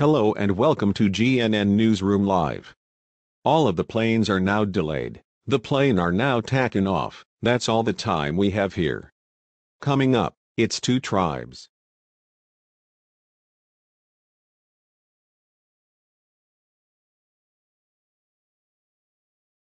Hello and welcome to GNN Newsroom Live. All of the planes are now delayed. The plane are now tacking off. That's all the time we have here. Coming up, it's two tribes.